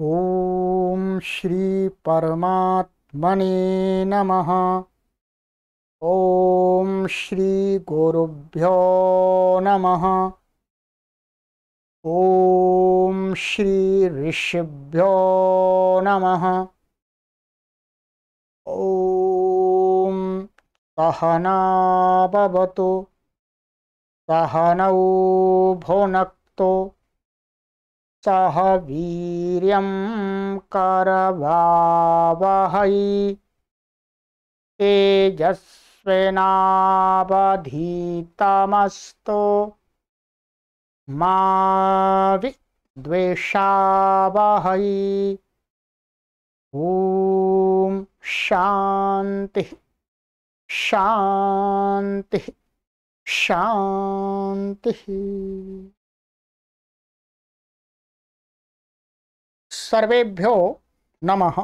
ॐ श्रीपरमात्मने नमः। ॐ श्रीगुरुभ्यो नमः। ॐ श्रीऋषिभ्यो नमः। ॐ सहना सहनौ भुनक्तु। सह वीर्यं करवावहै। तेजस्विनावधीतमस्तु। मा विद्वेषावहै ॐ शान्तिः शान्तिः शान्तिः। सर्वेभ्यो नमः।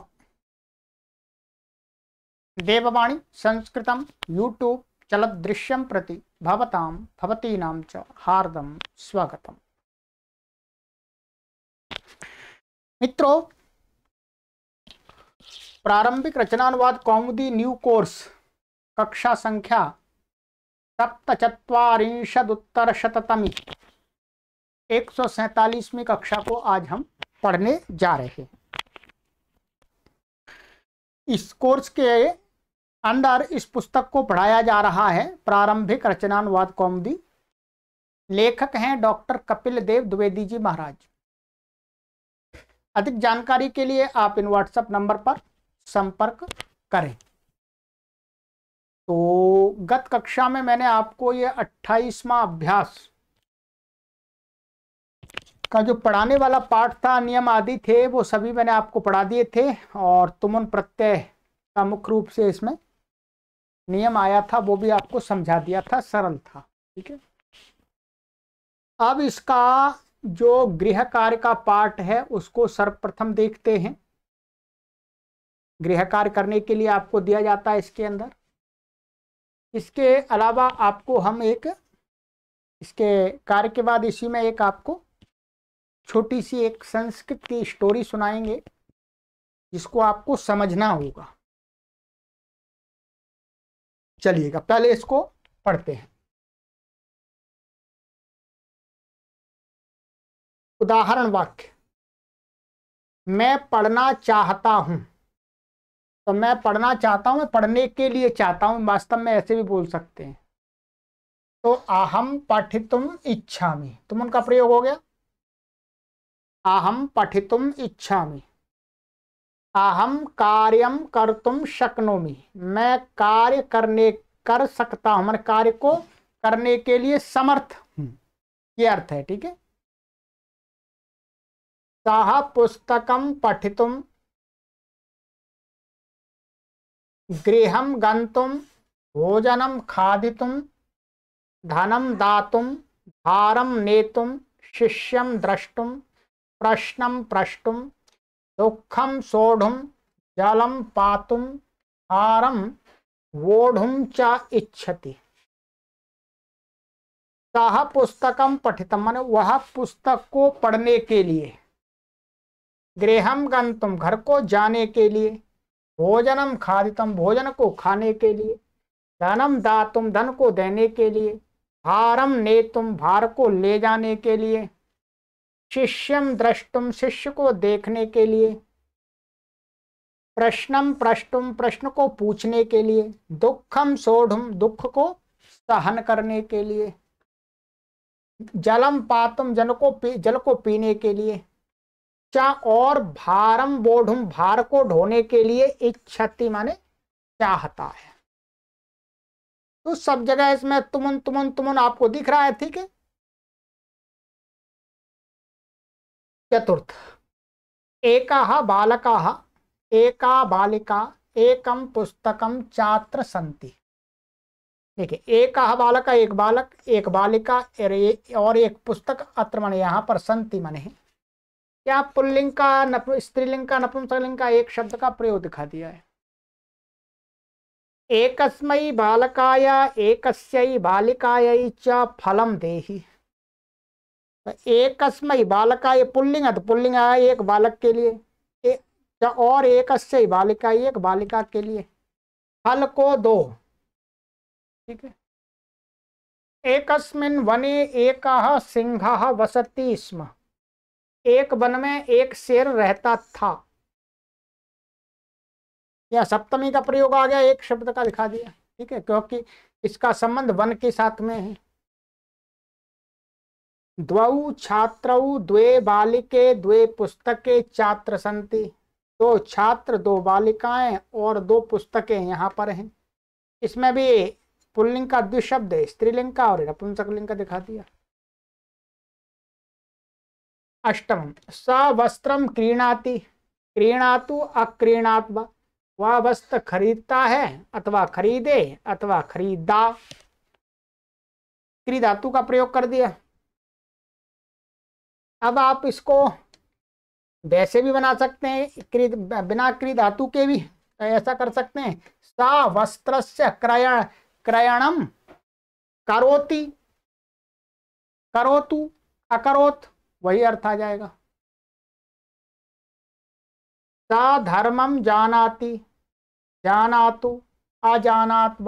देववाणी संस्कृतं यूट्यूब चलदृश्यं प्रति भवतां, भवतीनां च हार्दं मित्रों प्रारंभिक रचनानुवाद कौमुदी न्यू कोर्स, कक्षा संख्या सप्तचत्वारिंशदुत्तरशततमी। एक सौ सैतालीसवीं कक्षा को आज हम पढ़ने जा रहे हैं। इस कोर्स के अंदर इस पुस्तक को पढ़ाया जा रहा है। प्रारंभिक रचनानुवाद कौमुदी। लेखक हैं डॉक्टर कपिल देव द्विवेदी जी महाराज। अधिक जानकारी के लिए आप इन व्हाट्सएप नंबर पर संपर्क करें। तो गत कक्षा में मैंने आपको ये अट्ठाईसवां अभ्यास का जो पढ़ाने वाला पाठ था, नियम आदि थे, वो सभी मैंने आपको पढ़ा दिए थे और तुमन प्रत्यय का मुख्य रूप से इसमें नियम आया था, वो भी आपको समझा दिया था, सरल था, ठीक है? अब इसका जो गृह कार्य का पाठ है, उसको सर्वप्रथम देखते हैं। गृह कार्य करने के लिए आपको दिया जाता है इसके अंदर। इसके अलावा आपको हम एक, इसके कार्य के बाद इसी में एक आपको छोटी सी एक संस्कृत की स्टोरी सुनाएँगे, जिसको आपको समझना होगा। चलिएगा, पहले इसको पढ़ते हैं। उदाहरण वाक्य, मैं पढ़ना चाहता हूँ। तो मैं पढ़ना चाहता हूँ, मैं पढ़ने के लिए चाहता हूँ, वास्तव में ऐसे भी बोल सकते हैं। तो अहम पठितुम इच्छा में तुम उनका प्रयोग हो गया। अहम पठितुम इच्छामि। अहम कार्यम कर्तुम शक्नोमि। मैं कार्य करने, कर सकता हूँ मैं कार्य को करने के लिए समर्थ ये अर्थ है, ठीक है? सह पुस्तकम पठितुम गृह गंतुम भोजनम खादितुम धनम दातुम भारम नेतुम शिष्यम द्रष्टुम प्रश्न प्रष्टुम दुखम सोढ़ुम जलम पातुम हारम वोढ़ुम च इच्छति। सह पुस्तकम पठितम माने वह पुस्तक को पढ़ने के लिए। गृहम गंतुम घर को जाने के लिए भोजनम खादितम भोजन को खाने के लिए धनम दातुम धन को देने के लिए भारम नेतुम भार को ले जाने के लिए। शिष्यम द्रष्टुम शिष्य को देखने के लिए प्रश्नम प्रष्टुम प्रश्न को पूछने के लिए दुखम सोढ़ुम दुख को सहन करने के लिए जलम पातुम जल को पी जल को पीने के लिए, चा और भारम बोढ़ुम भार को ढोने के लिए इच्छति माने चाहता है। तो सब जगह इसमें तुमन तुमन तुमन आपको दिख रहा है, ठीक है? चतुर्थ। एका बालका, एका बालिका एकम पुस्तकम छात्र संति देखिए, एक बालक एक बालक, एक बालिका, और एक पुस्तक अत्र मन यहाँ पर संति मन। क्या पुल्लिंग का स्त्रीलिंग का नपुंसकलिंग का एक शब्द का प्रयोग दिखा दिया है? एकस्मै बालकाय, एकस्यै बालिकायै च फलम देहि। तो एकस्मय बालका ये पुल्लिंग है तो पुल्लिंग आया एक बालक के लिए। एक और एक बालिका एक बालिका के लिए। फल को दो। ठीक है? एकस्मिन वने एक सिंह वसती स्म। एक वन में एक शेर रहता था। या सप्तमी का प्रयोग आ गया, एक शब्द का दिखा दिया। ठीक है? क्योंकि इसका संबंध वन के साथ में है। द्वौ छात्रौ, द्वे बालिके, द्वे पुस्तके छात्र संति। दो छात्र, दो बालिकाएँ और दो पुस्तकें यहाँ पर हैं। इसमें भी पुल्लिंग का द्विशब्द है स्त्रीलिंग का और नपुंसकलिंग का दिखा दिया। अष्टम स वस्त्रम क्रीणाति। क्रीणातु अक्रीणात वह वस्त्र खरीदता है अथवा खरीदे अथवा खरीदा। क्रीधातु का प्रयोग कर दिया। अब आप इसको वैसे भी बना सकते हैं क्रीद बिना क्री धातु के भी तो ऐसा कर सकते हैं। सा वस्त्र से क्रय क्रयणम करोति, करोतु, अकरोत, वही अर्थ आ जाएगा। सा धर्मम जानाति, जानातु, अजानात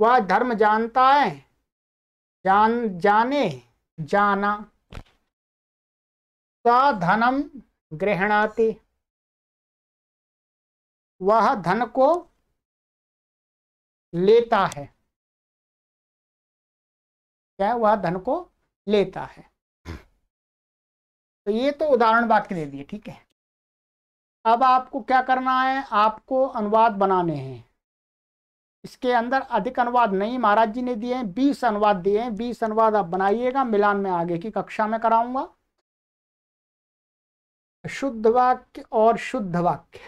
वह धर्म जानता है, जान, जाने, जाना। धनम गृहणाति वह धन को लेता है। क्या वह धन को लेता है? तो ये तो उदाहरण वाक्य दे दिए, ठीक है। अब आपको क्या करना है? आपको अनुवाद बनाने हैं। इसके अंदर अधिक अनुवाद नहीं महाराज जी ने दिए हैं, बीस अनुवाद दिए हैं। बीस अनुवाद आप बनाइएगा, मिलान में आगे की कक्षा में कराऊँगा। शुद्ध वाक्य और शुद्ध वाक्य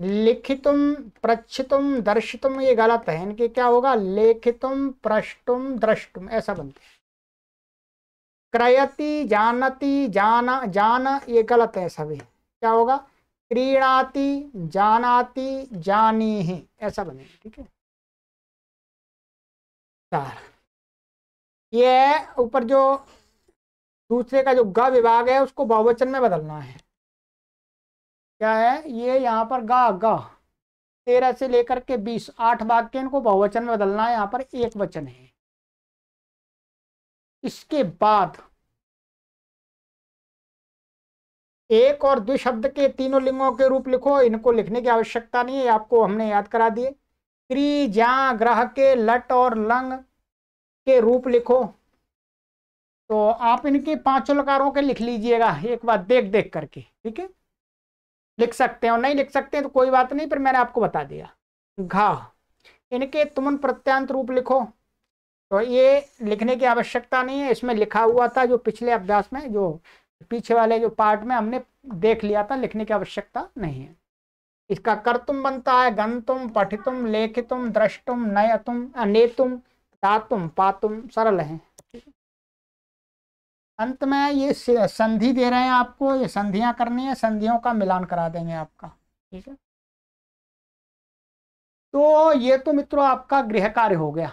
लिखितुम प्रच्छितुम दर्शितुम ये गलत है इनके क्या होगा? लेखितुम प्रष्टुम द्रष्टुम ऐसा बनते क्रयति, जानती, जाना, जान, ये गलत है सभी। क्या होगा? क्रीणाति, जानाति जानी ही ऐसा बनेगा, ठीक है? चार। ये ऊपर जो दूसरे का जो ग विभाग है, उसको बहुवचन में बदलना है। क्या है? ये यहाँ पर गा गा। तेरह से लेकर के बीस, आठ वाक्य इनको बहुवचन में बदलना है, यहाँ पर एक वचन है। इसके बाद एक और द्वि शब्द के तीनों लिंगों के रूप लिखो, इनको लिखने की आवश्यकता नहीं है, आपको हमने याद करा दिए। क्री जा ग्रह के लट और लंग के रूप लिखो। तो आप इनके पाँचों लकारों के लिख लीजिएगा, एक बार देख देख करके, ठीक है? लिख सकते हैं और नहीं लिख सकते हैं तो कोई बात नहीं पर मैंने आपको बता दिया। घा इनके तुमन प्रत्यांत रूप लिखो। तो ये लिखने की आवश्यकता नहीं है, इसमें लिखा हुआ था जो पिछले अभ्यास में, जो पीछे वाले जो पार्ट में हमने देख लिया था, लिखने की आवश्यकता नहीं है। इसका कर्तुम बनता है, गंतुम, पठितुम, लेखितुम, द्रष्टुम, नयतुम नेतुम दातुम, पातुम, सरल है। अंत में ये संधि दे रहे हैं आपको, ये संधियाँ करनी है, संधियों का मिलान करा देंगे आपका। ठीक है? तो ये तो मित्रों आपका गृह कार्य हो गया।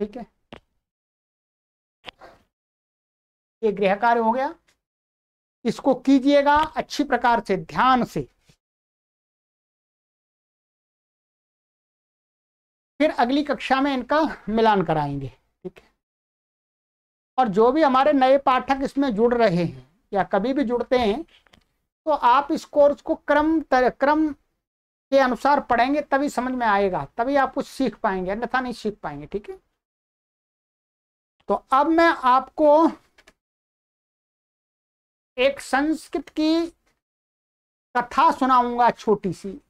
ठीक है? ये गृह कार्य हो गया। इसको कीजिएगा अच्छी प्रकार से ध्यान से। फिर अगली कक्षा में इनका मिलान कराएँगे। और जो भी हमारे नए पाठक इसमें जुड़ रहे हैं या कभी भी जुड़ते हैं तो आप इस कोर्स को क्रम तर, क्रम के अनुसार पढ़ेंगे तभी समझ में आएगा तभी आप कुछ सीख पाएँगे अन्यथा नहीं सीख पाएँगे ठीक है? तो अब मैं आपको एक संस्कृत की कथा सुनाऊँगा छोटी सी।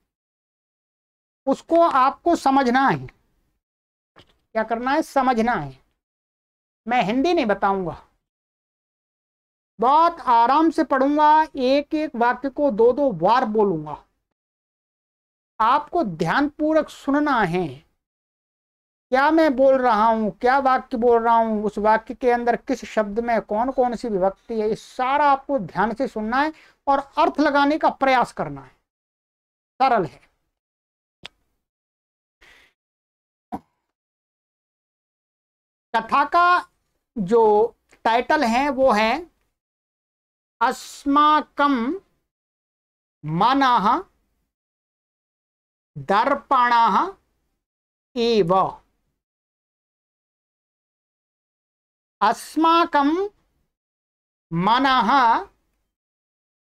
उसको आपको समझना है। क्या करना है? समझना है। मैं हिंदी नहीं बताऊँगा। बहुत आराम से पढ़ूँगा, एक एक वाक्य को दो दो बार बोलूँगा। आपको ध्यानपूर्वक सुनना है। क्या मैं बोल रहा हूँ, क्या वाक्य बोल रहा हूँ, उस वाक्य के अंदर किस शब्द में कौन कौन सी विभक्ति है ये सारा आपको ध्यान से सुनना है और अर्थ लगाने का प्रयास करना है। सरल है। कथा का जो टाइटल है, वो है अस्माकम मन, दर्पण इव अस्माकं मनः,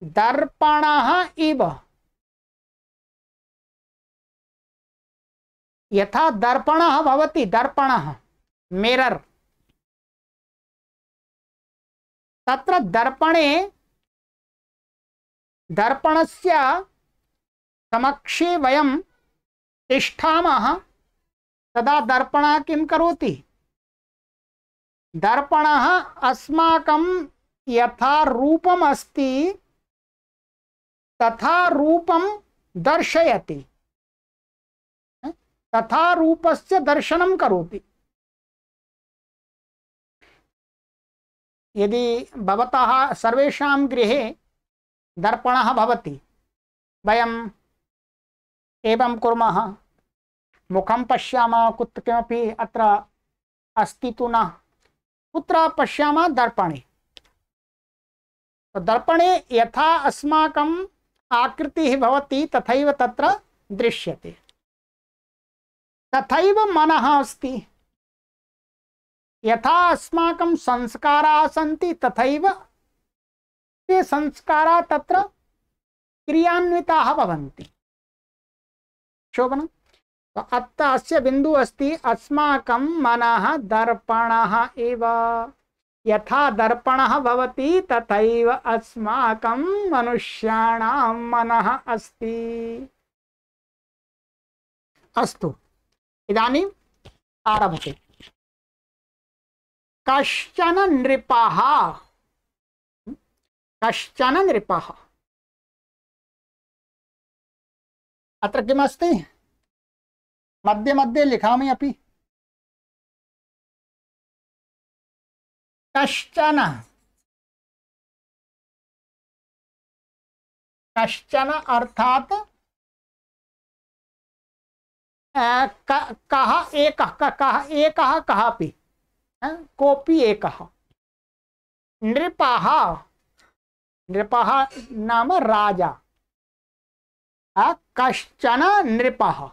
दर्पणः इव यथा दर्पणः भवति, दर्पणः मिरर् तत्र दर्पणे, दर्पणस्य समक्षे वयं तिष्ठामः, तदा दर्पणः किं करोति? दर्पणः अस्माकं यथा रूपम् अस्ति, तथा रूपं दर्शयति। तथा रूपस्य दर्शनं करोति। यदि भवतः सर्वेषां गृहे दर्पणः भवति वयम् एवं कुर्मः। मुखं पश्यामः, कुत्र किमपि अत्र अस्ति तु न। कुत्र पश्यामः दर्पणे। दर्पणे यथा अस्माकम् आकृतिः भवति, तथैव तत्र दृश्यते। तथैव मनः अस्ति। यथा अस्माकं संस्काराः सन्ति तथैव ते संस्काराः तत्र क्रियान्विताः भवन्ति। शोभनम् अत्र अस्य बिंदु अस्ति, अस्माकं मनः दर्पणः एव। यथा दर्पणः भवति, तथैव अस्माकं मनुष्याणां मनः अस्ति। अस्तु। इदानीम् आरभते कश्चन नृपः। कश्चन नृपः। अत्र किमस्ति मध्ये मध्ये लिखामि अपि। कश्चन। कश्चन अर्थात कः एकः कः एकः, कः अपि। कोऽपि एक। नृपः नृपः नाम राजा। कश्चन नृपः।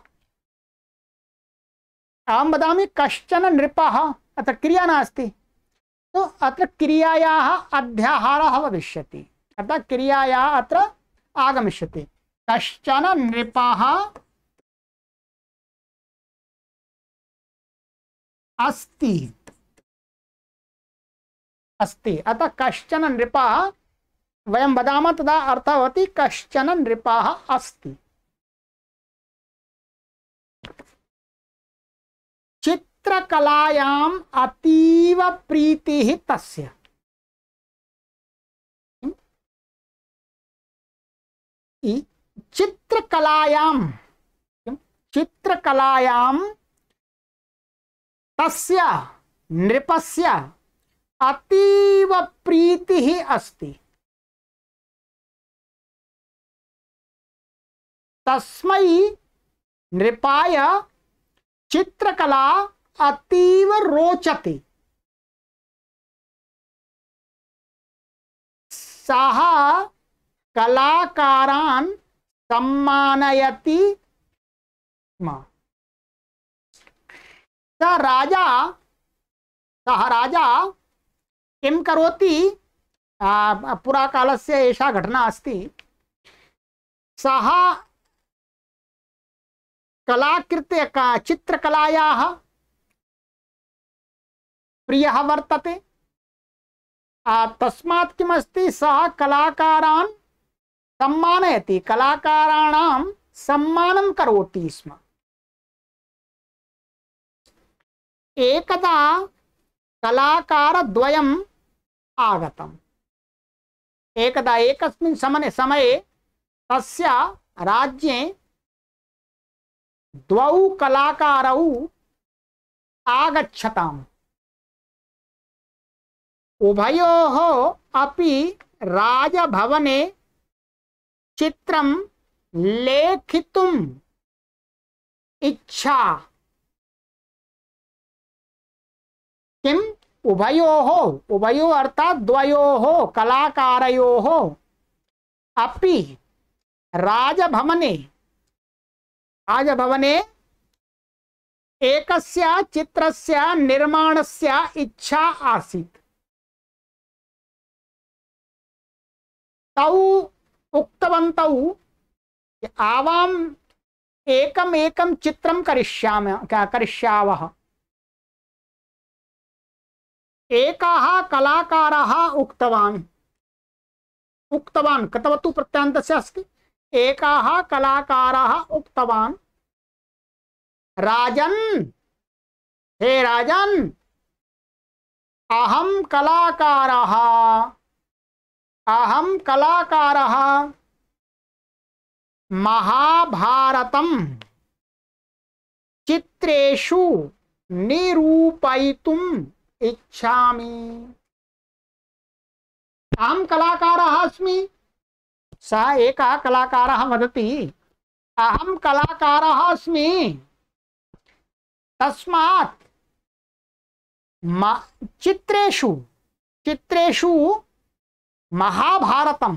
अहम वदामि, कश्चन नृपः, अत्र क्रिया नास्ति। तो अत्र क्रियायाः अध्याहारः भविष्यति। अतः क्रियायाः अत्र आगमिष्यति। कश्चन नृपः अस्ति। अस्ति। अतः कश्चन नृपः, वयं वदामः तदा अर्थः भवति कश्चन नृपः अस्ति। चित्रकलायाम् अतीव प्रीतिः तस्य। चित्रकलायां चित्रकलायां तस्य नृपस्य अतीव प्रीतिः अस्ति। तस्मै नृपाय चित्रकला अतीव रोचते। सः कलाकारान् सम्मानयति। स्म स राजा, सः राजा किं करोति? पुराकालस्य एषा घटना अस्ति। सः कलाकृत चित्रकलायाः प्रियः वर्तते। तस्मात् किमस्ति? सः कलाकारान् सम्मानयति। कलाकाराणां सम्मानं करोति स्म। एकदा कलाकारद्वयम् आगतम्। एकदा एकस्मिन् समये समये तस्य राज्ये द्वौ कलाकारौ आगच्छताम्। उभयोः अपि राजभवने चित्रं लेखितुम् इच्छा। किम उभयो हो उभयो अर्थात द्वयो हो कलाकारयो। हो अपि राजभवने राजभवने एकस्य चित्रस्य निर्माणस्य इच्छा आसीत्। तौ उक्तवन्तौ आवाम् एकम् एकं चित्रं करिष्यामः करिष्यावः। एकः कलाकारः उक्तवान्। उक्तवान् कृतवतु प्रत्यान्तस्य अस्ति। एकः कलाकारः उक्तवान्। राजन्, हे राजन्, अहं कलाकारः। अहं कलाकारः। महाभारतं चित्रेषु निरूपयितुम् इच्छामि। अहं कलाकारः अस्मि। सः एकः कलाकारः वदति, अहं कलाकारः अस्मि। तस्मात् चित्रेषु चित्रेषु महाभारतं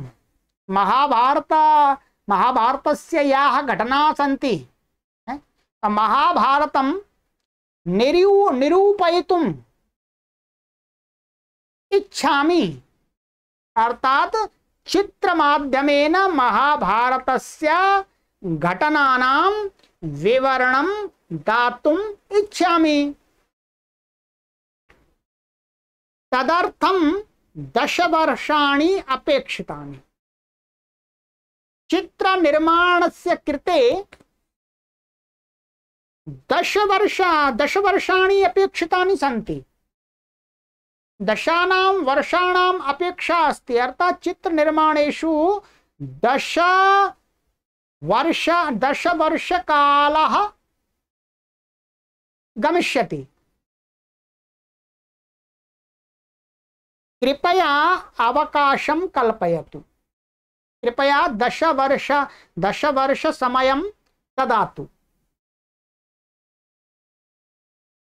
महाभारत, महाभारतस्य याः घटनाः सन्ति महाभारतं निरू, निरूपयितुम् इच्छामि। अर्थात चित्र माध्यमेन महाभारतस्य घटनानां विवरणं दातुम् इच्छामि। तदर्थं दशवर्षाणि अपेक्षितानि। चित्रनिर्माणस्य कृते दशवर्ष दशवर्षाणि अपेक्षितानि सन्ति। दशानां वर्षाणाम् अपेक्षा अस्ति अर्थात् चित्रनिर्माणेषु दश वर्ष, दशवर्षकालः गमिष्यति। कृपया अवकाशं कल्पयतु। कृपया दशवर्ष, दशवर्षसमयं ददातु।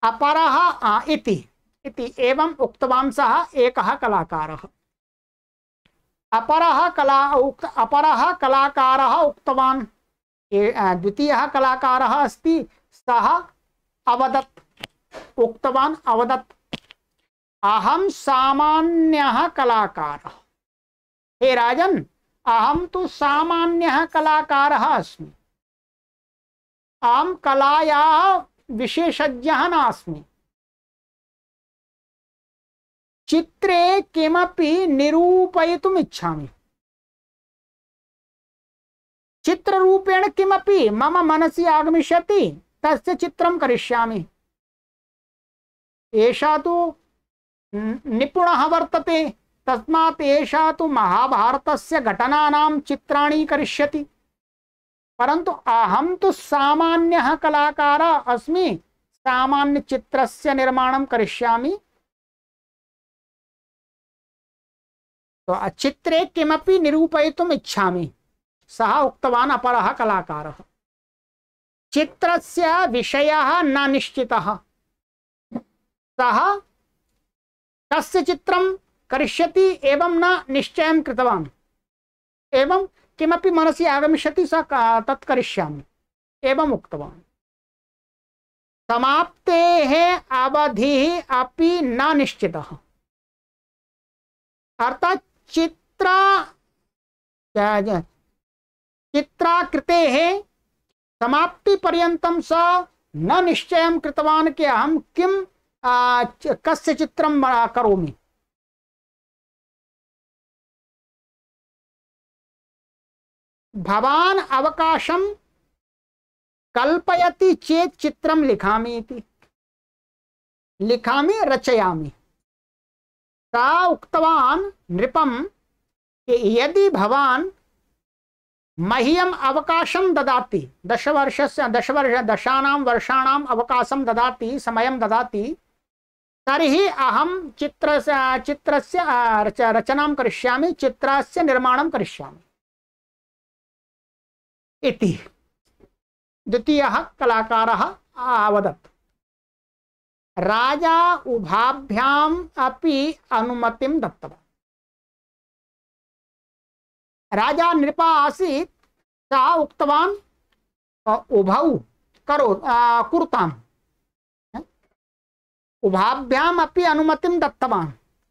अपरः इति। इति एवम् उक्तवान् सः एकः कलाकारः। अपरः कला उक्त, अपरः कलाकारः उक्तवान्। द्वितीयः कलाकारः अस्ति, सः अवदत्, उक्तवान् अवदत्। अहं सामान्यः कलाकारः। हे राजन्, अहं तु सामान्यः कलाकारः अस्मि। अहं कलायाः विशेषज्ञः नास्मि। चित्रे किमपि निरूपयितुम् इच्छामि चित्ररूपेण किमपि मम मनसि आगमिष्यति, तस्य चित्रं करिष्यामि। एषा तु निपुणः वर्तते, तस्मात् एषा तु महाभारतस्य घटनानां चित्राणि करिष्यति। परन्तु अहं तु सामान्यः कलाकारः अस्मि, सामान्यचित्रस्य निर्माणं करिष्यामि। तो चित्रे किमपि निरूपयितुम् इच्छामि। सः उक्तवान् अपरः कलाकारः। चित्रस्य विषयः न निश्चितः। सः कस्य चित्रं करिष्यति एवं न निश्चयं कृतवान्। एवं किमपि मनसि आगमिष्यति स तत् करिष्यामि। एवम् उक्तवान्। समाप्तेः अवधिः अपि न निश्चितः। अर्थात् चित्र चित्राकृतेः समाप्तिपर्यन्तं स न निश्चयं कृतवान् कि अहं किं कस्य चित्रं करोमि। भवान अवकाशं कल्पयति चेत चित्रं लिखामि लिखामि, रचयामि। सा उक्तवान् नृपं यदि भवान् मह्यम् अवकाशं ददाति दशवर्ष, दशानां वर्षाणाम् अवकाशं ददाति, समयं ददाति, तर्हि अहं चित्रस्य चित्रस्य रचनां करिष्यामि, चित्रस्य निर्माणं करिष्यामि। इति। द्वितीयः कलाकारः अवदत् राजा उभाभ्याम अपि अनुमतिम दत्तवान्। राजा नृपा आसीत् सः उक्तवान् उभौ करो कुरुताम्। उभाभ्याम अपि अनुमतिं दत्तवान्।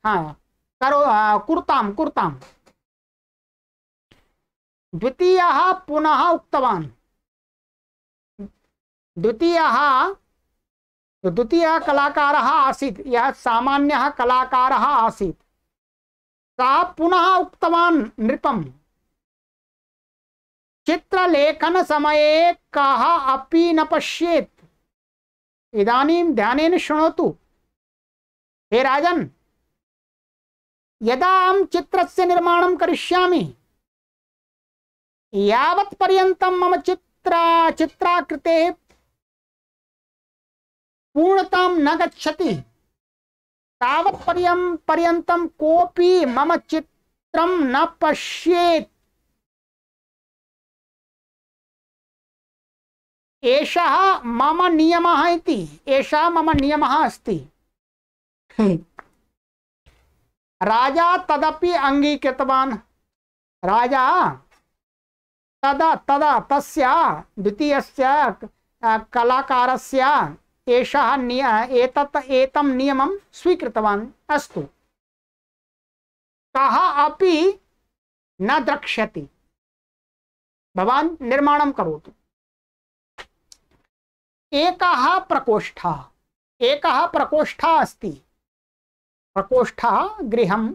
हा, करो कुरुतां कुरुताम्। द्वितीयः पुनः उक्तवान्। द्वितीयः द्वितीयः कलाकार आसीत्, यः सामान्यः कलाकार आसीत्। सः पुनः उक्तवान् नृपम्। चित्रलेखन समये कः अपि न पश्येत्। इदानीं ध्यानेन शृणोतु। हे राजन्, यदा अहं चित्रस्य निर्माणं करिष्यामि यावत् पर्यन्तं मम चित्र चित्राकृतेः पूर्णतां न तावत् पर्यन्तं कोऽपि मम चित्रं न पश्येत्। एषः मम नियमः मम नियमः अस्ति। राजा तदपि अङ्गीकृतवान्। राजा तदा तदा तस्य द्वितीयस्य कलाकारस्य एषः निय, एतत् एतं नियमं स्वीकृतवान् अस्तु। कः अपि न द्रक्ष्यति। भवान् निर्माणं करोतु। एकः प्रकोष्ठः एकः प्रकोष्ठः अस्ति। प्रकोष्ठः गृहं,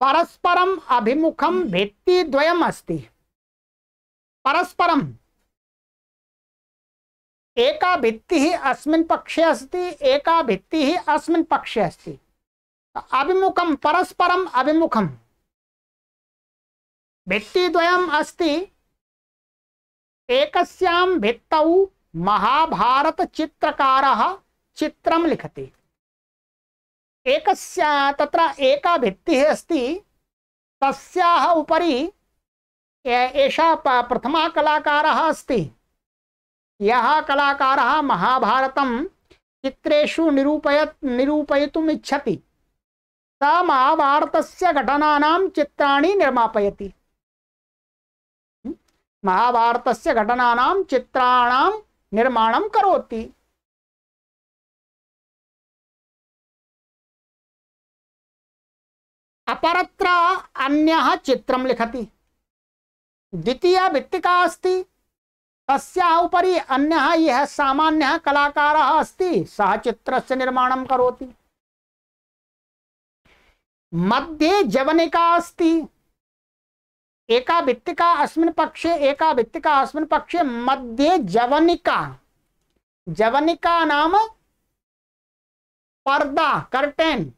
परस्परम् अभिमुखं, भित्तिद्वयम् अस्ति। परस्परम् एका भित्तिः अस्मिन् पक्षे अस्ति, एका भित्तिः अस्मिन् पक्षे अस्ति। अभिमुखं, परस्परम् अभिमुखं भित्तिद्वयम् अस्ति। एकस्यां भित्तौ महाभारतचित्रकारः चित्रं लिखति। एकस्य, तत्र एका भित्तिः अस्ति, तस्याः उपरि एषः प्रथमः कलाकारः अस्ति। यः कलाकारः महाभारतं चित्रेषु निरूपयत् निरूपयितुम् इच्छति स महाभारतस्य घटनानां चित्राणि निर्मापयति। महाभारतस्य घटनानां चित्राणां निर्माणं करोति। अपरत्र अन्यः चित्रं लिखति। द्वितीया भित्तिका अस्ति। तस्याः उपरि अन्यः यः सामान्यः कलाकारः अस्ति, सः चित्रस्य निर्माणं करोति। मध्ये जवनिका अस्ति। एका भित्तिका अस्मिन् पक्षे, एका भित्तिका अस्मिन् पक्षे मध्ये जवनिका। जवनिका नाम पर्दा, कर्टेन।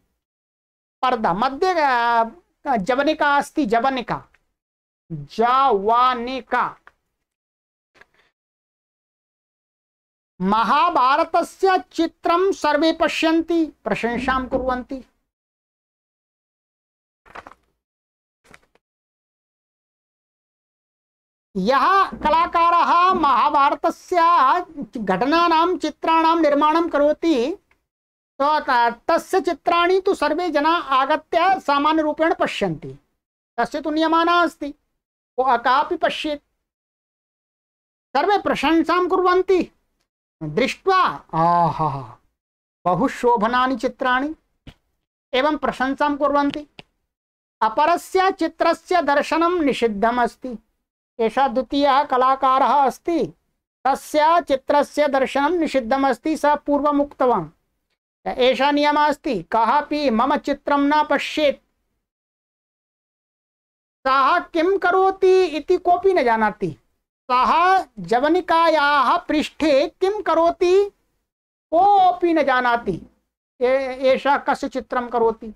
पर्दा, मध्ये जवनिका अस्ति, जवनिका। जवानिका। महाभारतस्य चित्रं सर्वे पश्यन्ति, प्रशंसां कुर्वन्ति। यः कलाकारः महाभारतस्य घटनानां, चित्राणां निर्माणं करोति तो तस्य चित्राणि तु सर्वे जनाः आगत्य सामान्यरूपेण पश्यन्ति। तस्य तु नियमः नास्ति सर्वे प्रशंसां कुर्वन्ति। दृष्ट्वा, आहा बहु शोभनानि चित्राणि एवं प्रशंसां कुर्वन्ति। अपरस्य चित्रस्य दर्शनं निषिद्धम् अस्ति एषः द्वितीयः कलाकारः अस्ति। तस्य चित्रस्य दर्शनं निषिद्धम् अस्ति सः पूर्वम् उक्तवान् एषः नियमः अस्ति कः मम चित्रं न पश्येत्। सः किं करोति इति कोऽपि न जानाति। सः जवनिकायाः पृष्ठे किं करोति? कोऽपि न जानाति। एषः कस्य चित्रं करोति?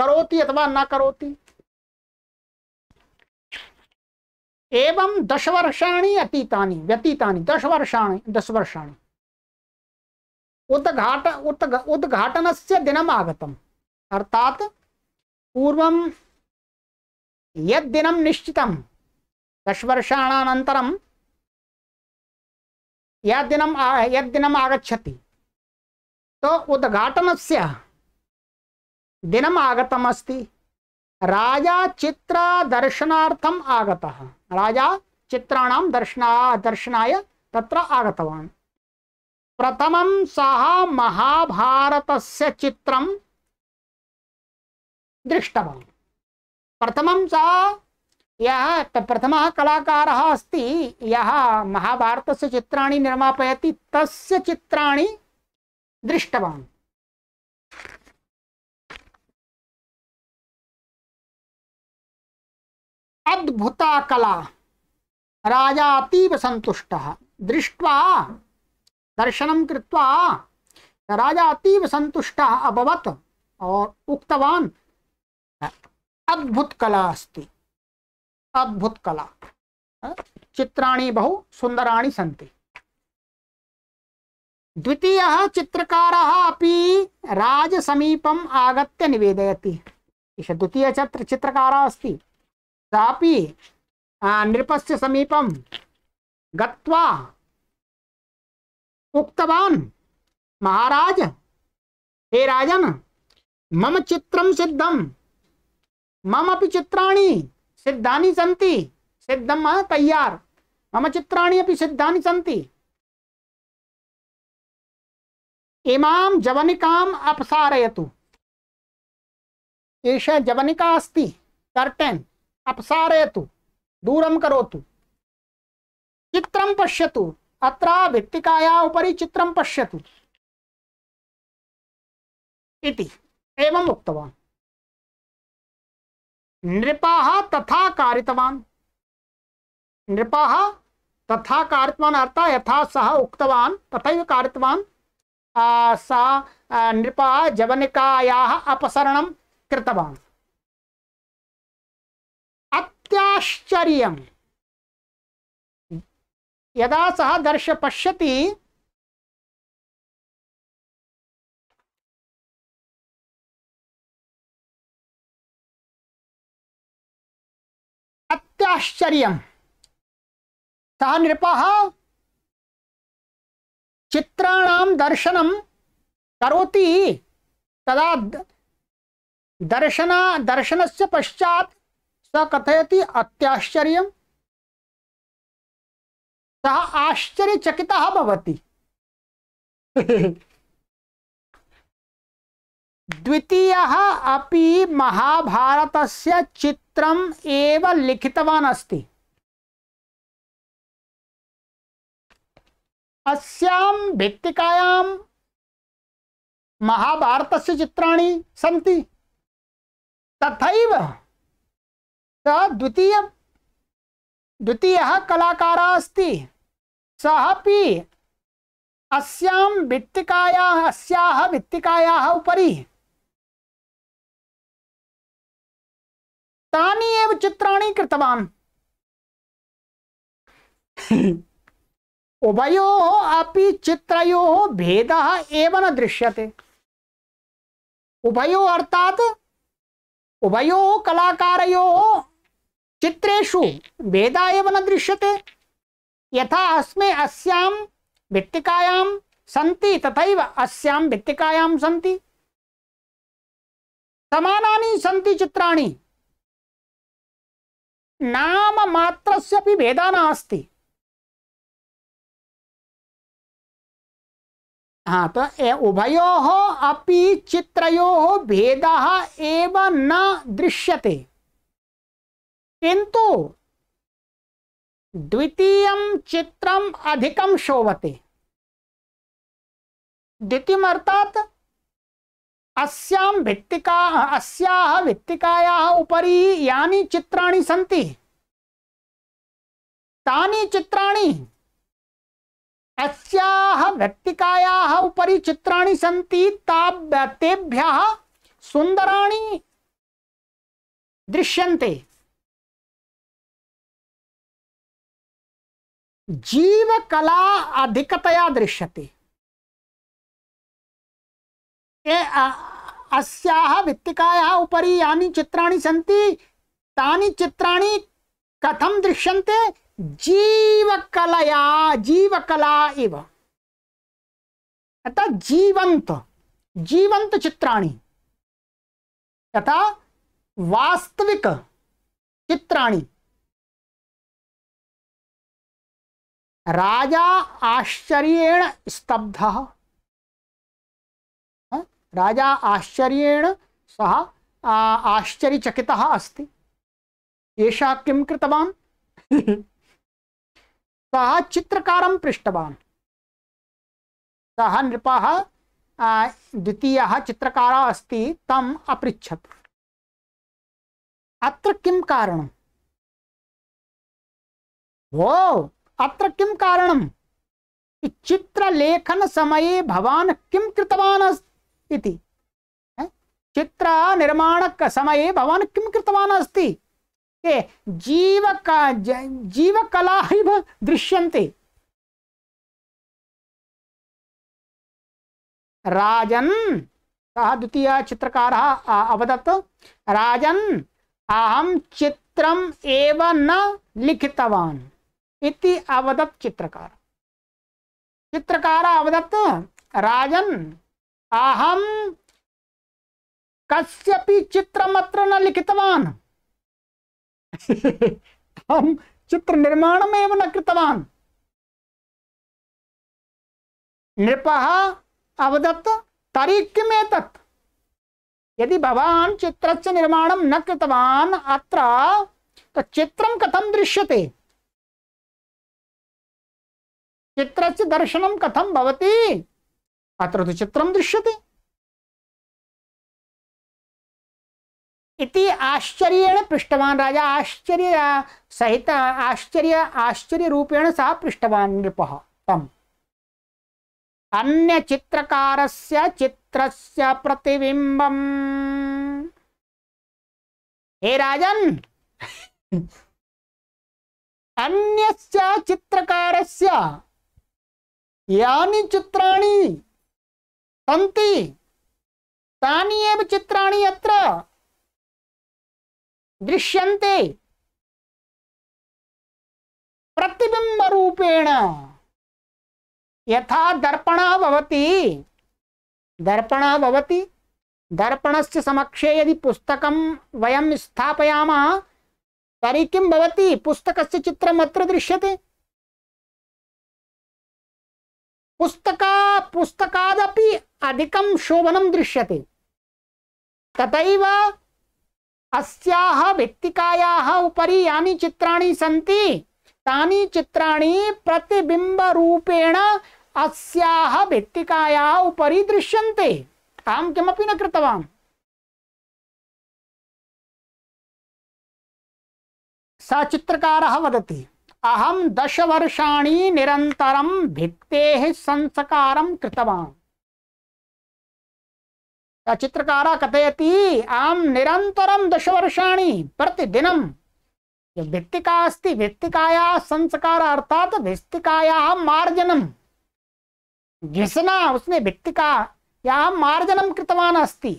करोति अथवा न करोति? एवं दश वर्षाणि अतीतानि, व्यतीतानि दश वर्षाणि दश वर्षाणि उद्घाट, उद्घ, उद्घाटनस्य दिनम् आगतम् अर्थात् पूर्वं यद्दिनं निश्चितं दशवर्षाणानन्तरं यद्दिनं यद्दिनम् आगच्छति। तो उद्घाटनस्य दिनम् आगतमस्ति। राजा चित्र दर्शनार्थम आगतः। राजा चित्राणां दर्शना दर्शनाय तत्र आगतवान्। प्रथमं सः महाभारतस्य चित्रं दृष्टवान्। प्रथमं सः यः प्रथमः कलाकारः अस्ति, यः महाभारतस्य चित्राणि निर्मापयति, तस्य चित्राणि दृष्टवान्। अद्भुता कला राजा अतीव सन्तुष्टः। दृष्ट्वा, दर्शनं कृत्वा, राजा अतीव सन्तुष्टः अभवत् और उक्तवान्। अद्भुत कला अस्ति। अद्भुत कला। चित्राणि बहु सुन्दराणि सन्ति। द्वितीयः चित्रकारः अपि राजसमीपम् आगत्य निवेदयति। द्वितीयचित्र चित्रकारः अस्ति। नृपस्य समीपं गत्वा उक्तवान्, महाराज, हे राजन, मम चित्रं सिद्धं मम अपि चित्राणि सिद्धानि सन्ति। सिद्धं तैयार। मम चित्राणि अपि सिद्धानि सन्ति। इमां जवनिकाम् अपसारयतु। एषा जवनिका अस्ति। कर्टेन्, अपसारयतु। दूरं करोतु। चित्रं पश्यतु। अत्र भित्तिकायाः उपरि चित्रं पश्यतु। इति। एवम् उक्तवान्। नृपाः तथा कारितवान् नृपाः तथा कारितवान् अर्थात् यथा सः उक्तवान्, तथैव कारितवान्। सा नृपः जवनिकायाः अपसरणं कृतवान्। अत्याश्चर्यम्। यदा सः दर्श पश्यति अत्याश्चर्यं सह नृपः चित्राणां दर्शनं करोति तदा दर्शना दर्शनस्य पश्चात् स कथयति अत्याश्चर्यं सः आश्चर्यचकितः द्वितीयः अपि महाभारतस्य चित्रम् एव लिखितवान् अस्ति। अस्यां भित्तिकायां महाभारतस्य चित्राणि सन्ति। तथैव सः द्वितीय, द्वितीयः कलाकारः अस्ति। सः अपि अस्यां भित्तिकायाः, अस्याः भित्तिकायाः उपरि तानि एव चित्राणि कृतवान्। उभयोः अपि चित्रयोः भेदः एव न दृश्यते। उभयोः अर्थात् उभयोः कलाकारयोः चित्रेषु भेदा एव न दृश्यते। यथा अस्मे अस्यां भित्तिकायां सन्ति तथैव अस्यां भित्तिकायां सन्ति। समानानि सन्ति चित्राणि। नाम मात्रस्यपि भेदा नास्ति। हाँ तो उभयोः अपि चित्रयोः भेदः एव न दृश्यते। किंतु द्वितीयं चित्रम् अधिकं शोभते। द्वितीयम् अर्थात् अस्यां भित्तिका, अस्याः भित्तिकायाः उपरि यानि चित्राणि सन्ति। तानि चित्राणि, अस्याः व्यक्तिकायाः उपरि चित्राणि सन्ति तेभ्यः सुन्दराणि दृश्यन्ते। जीवकला अधिकतया दृश्यते। अस्याः वित्तिकायाः उपरि यानि चित्राणि सन्ति, तानि चित्राणि कथं दृश्यन्ते? जीवकलया, जीवकला इव। अतः जीवंत जीवंत चित्राणी। तथा वास्तविक चित्राणी। राजा आश्चर्येण स्तब्ध। राजा आश्चर्येण सह आश्चर्यचकितः अस्ति। एषः किं कृतवान्? सः चित्रकारं पृष्टवान्। सः नृपः द्वितीयः चित्रकारः अस्ति, तम् अपृच्छत्। अत्र किं कारणम्? ओ, अत्र किं कारणम्? चित्रलेखनसमये भवान् किं कृतवान् इति। चित्रनिर्माणसमये भवान् किं कृतवान् अस्ति? जीवका जीवकला इव दृश्यन्ते। राजन्, सः द्वितीयः चित्रकारः अवदत्। राजन्, अहं चित्रम् एव न लिखितवान्। इति अवदत् चित्रकार। चित्रकार अवदत्, राजन् अहं कस्यपि चित्रमत्र न लिखितवान्। अहं चित्र निर्माणमेव न कृतवान्। नृपः अवदत् तर्हि किमेतत् यदि भवान् चित्रस्य निर्माणं न कृतवान्, अत्र तो चित्रं कथं दृश्यते? चित्रस्य दर्शनं कथं भवति? अत्र तु चित्रं दृश्यते। इति आश्चर्येण पृष्टवान् राजा, आश्चर्य सहित, आश्चर्य आश्चर्य रूपेण सः पृष्टवान् नृपः, तम्। अन्य चित्रकारस्य चित्रस्य प्रतिबिम्बम्। हे राजन्! अन्यस्य चित्रकारस्य यानि चित्राणि सन्ति तानि एव चित्राणि अत्र दृश्यन्ते। प्रतिबिंब रूपेण यथा दर्पणः भवति। दर्पणः भवति। दर्पणस्य समक्षे यदि पुस्तकं वयं स्थापयामः, तर्हि किं भवति? पुस्तकस्य चित्रम् अत्र दृश्यते। पुस्तका पुस्तकादपि अधिकं शोभनं दृश्यते। तथैव अस्याः व्यक्तिकायाः उपरि यानि चित्राणि सन्ति, तानि चित्राणि प्रतिबिम्बरूपेण अस्याः व्यक्तिकायाः उपरि दृश्यन्ते। अहं किमपि न कृतवान्। स चित्रकारः वदति अहं दशवर्षाणि निरन्तरं भित्तेः संस्कारं कृतवान्। चित्रकार कथयति अहं निरन्तरं दशवर्षाणि प्रतिदिनं। व्यक्तिका अस्ति व्यक्तिकायाः संस्कार अर्थात व्यक्तिकायाः मार्जनं घिसना, उसने व्यक्तिकायाः मार्जनं कृतवान् अस्ति।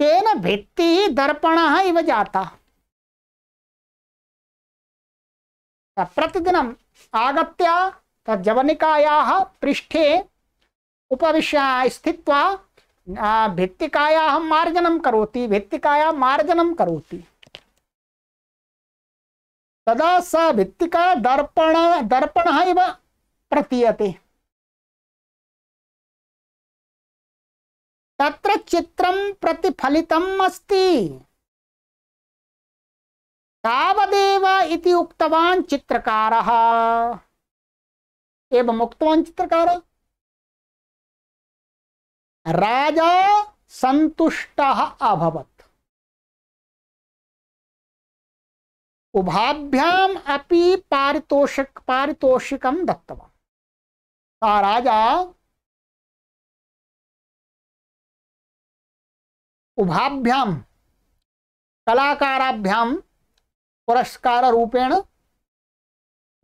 तेन भित्तिः दर्पणः इव जाता। प्रतिदिनम् आगत्य तज्जवनिकायाः पृष्ठे उपविश्य स्थित्वा भित्तिकायाः मार्जनं करोति, भित्तिकायाः मार्जनं करोति। तदा स भित्तिका दर्पण, दर्पणः इव प्रतीयते। तत्र चित्रं प्रतिफलितम् अस्ति। तावदेव इति उक्तवान् चित्रकारः। एवम् उक्तवान् चित्रकारः? राजा संतुष्टः अभवत्। उभाभ्याम अपि पारितोषिक, पारितोषिकं दत्तवान्। सा राजा उभाभ्याम कलाकाराभ्यां पुरस्कार रूपेण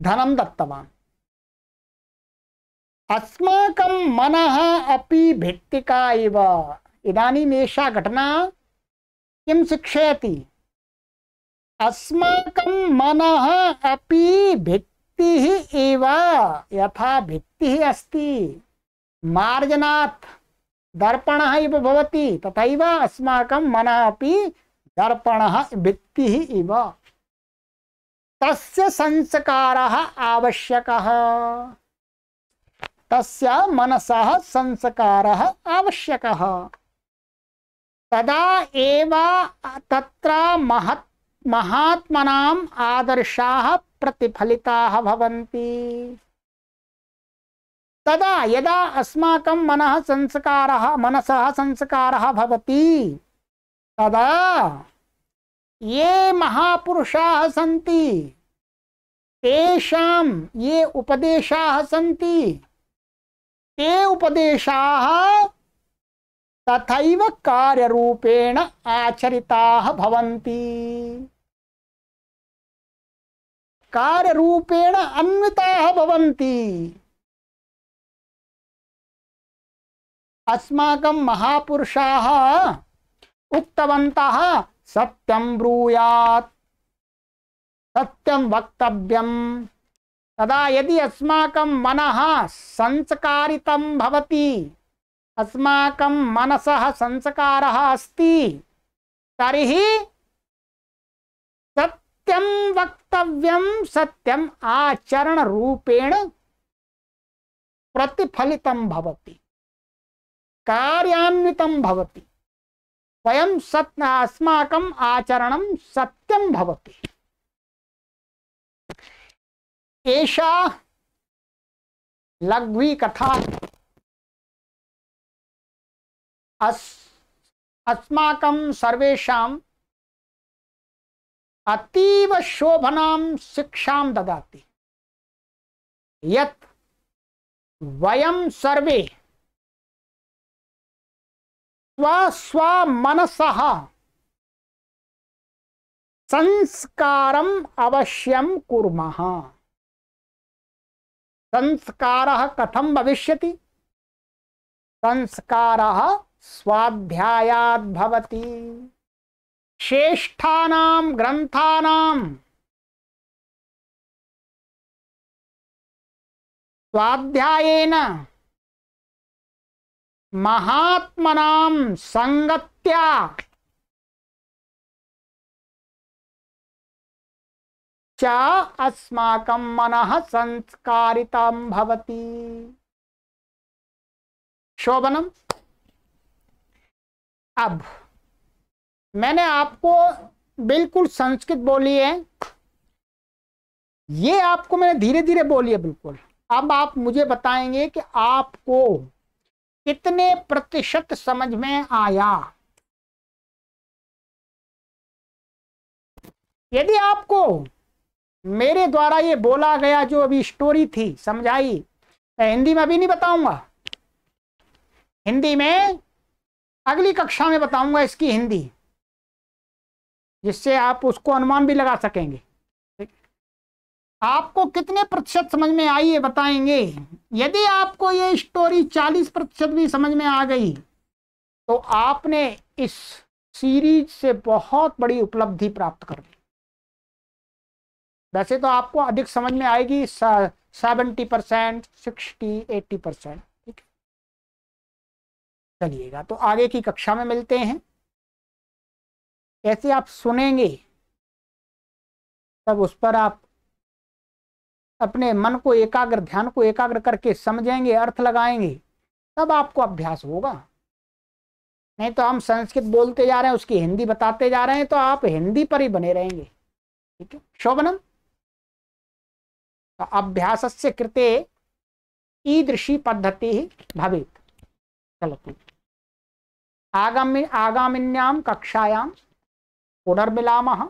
धनं दत्तवान्। अस्माकं मनः अपि भित्तिका इव। इदानीम् एषा घटना किं शिक्षयति? अस्माकं मनः अपि भित्ति एव, यथा भित्ति अस्ति। मार्जनात् दर्पण इव भवति, तथैव अस्माकं मनः अपि दर्पणः, भित्तिः इव। तस्य संस्कारः आवश्यकः। तस्य मनसः संस्कारः आवश्यकः। तदा एव तत्र महत्, महात्मनाम् आदर्शाः प्रतिफलिताः तदा यदा अस्माकं मनः संस्कारः, मनसः संस्कारः तदा ये महापुरुषाः सन्ति। तेषां ये उपदेशाः सन्ति। ते उपदेशाः तथैव कार्यरूपेण आचरिताः भवन्ति। कार्यरूपेण अन्विताः भवन्ति। अस्माकं महापुरुषाः उक्तवन्तः सत्यं ब्रूयात्। सत्यं वक्तव्यं। तदा यदि अस्माकं मनः संस्कारितं अस्माकं मनसः संस्कारः अस्ति, तर्हि सत्यं सत्यम् आचरणरूपेण प्रतिफलितं भवति, कार्यान्वितं भवति। स्वयं सत् अस्माकम् आचरणं सत्यं भवति। एषा लघ्वी कथा अस् अस्माकं अतीव शोभनां शिक्षां ददाति। यत् वयं सर्वे स्वस्वमनसः। संस्कारम् अवश्यं कुर्मः। संस्कारः कथं भविष्यति? संस्कारः स्वाध्यायात् भवति। श्रेष्ठानां ग्रन्थानां। स्वाध्यायेन महात्मनां संगत्या। अस्माकं मनः संस्कारितं शोभनम। अब, मैंने आपको बिल्कुल संस्कृत बोली है। ये आपको मैंने धीरे धीरे बोली है बिल्कुल। अब आप मुझे बताएँगे कि आपको कितने प्रतिशत समझ में आया? यदि आपको मेरे द्वारा ये बोला गया जो अभी स्टोरी थी, समझाई, मैं हिंदी में अभी नहीं बताऊँगा। हिंदी में अगली कक्षा में बताऊँगा इसकी हिंदी, जिससे आप उसको अनुमान भी लगा सकेंगे। आपको कितने प्रतिशत समझ में आई है बताएँगे? यदि आपको ये स्टोरी 40 प्रतिशत भी समझ में आ गई तो आपने इस सीरीज़ से बहुत बड़ी उपलब्धि प्राप्त कर ली। वैसे तो आपको अधिक समझ में आएगी seventy percent sixty eighty percent, ठीक चलिएगा तो आगे की कक्षा में मिलते हैं। ऐसे आप सुनेंगे, तब उस पर आप अपने मन को एकाग्र, ध्यान को एकाग्र करके समझेंगे, अर्थ लगाएँगे, तब आपको अभ्यास होगा। नहीं तो हम संस्कृत बोलते जा रहे हैं, उसकी हिंदी बताते जा रहे हैं तो आप हिंदी पर ही बने रहेंगे। ठीक है? शोभनम। तो अभ्यास से कृते ईदृशी पद्धति भवेत। चलती आगामी, आगामिन्यां कक्षायां पुनर्मिलामः,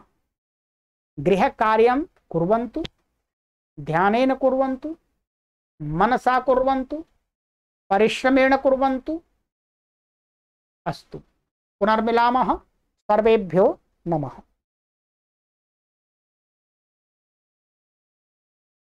गृहकार्यं कुर्वन्तु। ध्यानेन कुरु मनसा कुर्वन्तु परिश्रमेण कुर्वन्तु अस्तु। पुनर्मिलामः। सर्वेभ्यो नमः।